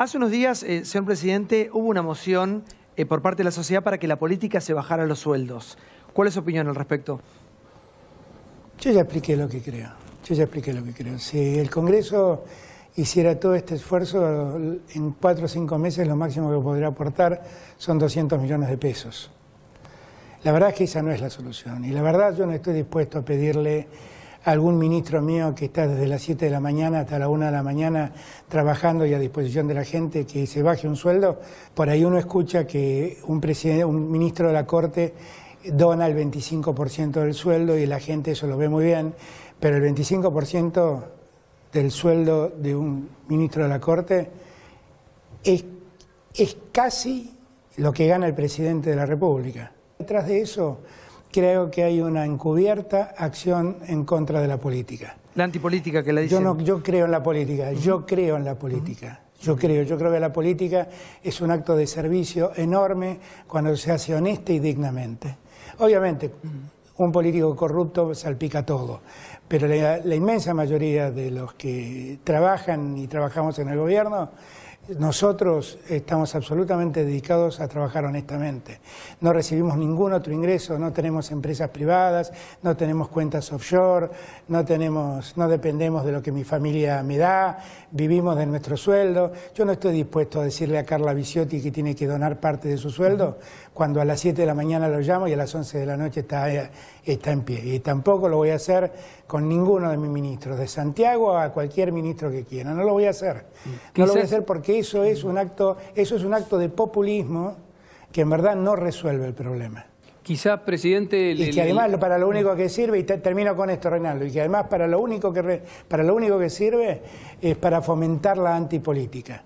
Hace unos días, eh, señor presidente, hubo una moción eh, por parte de la sociedad para que la política se bajara los sueldos. ¿Cuál es su opinión al respecto? Yo ya expliqué lo que creo. Yo ya expliqué lo que creo. Si el Congreso hiciera todo este esfuerzo, en cuatro o cinco meses lo máximo que podría aportar son 200 millones de pesos. La verdad es que esa no es la solución. Y la verdad yo no estoy dispuesto a pedirle algún ministro mío que está desde las 7 de la mañana hasta la 1 de la mañana trabajando y a disposición de la gente que se baje un sueldo. Por ahí uno escucha que un, presidente, un ministro de la Corte dona el 25% del sueldo y la gente eso lo ve muy bien, pero el 25% del sueldo de un ministro de la Corte es, es casi lo que gana el presidente de la República. Detrás de eso creo que hay una encubierta acción en contra de la política. La antipolítica que Yo, dicen. no, yo creo en la política, yo creo en la política. Yo creo, yo creo que la política es un acto de servicio enorme cuando se hace honesta y dignamente. Obviamente, un político corrupto salpica todo, pero la, la inmensa mayoría de los que trabajan y trabajamos en el gobierno nosotros estamos absolutamente dedicados a trabajar honestamente. No recibimos ningún otro ingreso, no tenemos empresas privadas, no tenemos cuentas offshore, no, tenemos, no dependemos de lo que mi familia me da, vivimos de nuestro sueldo. Yo no estoy dispuesto a decirle a Carla Viciotti que tiene que donar parte de su sueldo cuando a las 7 de la mañana lo llamo y a las 11 de la noche está, está en pie. Y tampoco lo voy a hacer con ninguno de mis ministros, de Santiago a cualquier ministro que quiera. No lo voy a hacer. No lo voy a hacer porque eso es un acto, eso es un acto de populismo que en verdad no resuelve el problema. Quizás, presidente... Y que además para lo único que sirve, y termino con esto, Reinaldo, y que además para lo único que, para lo único que sirve es para fomentar la antipolítica.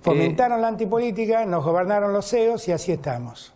Fomentaron la antipolítica, nos gobernaron los CEOs y así estamos.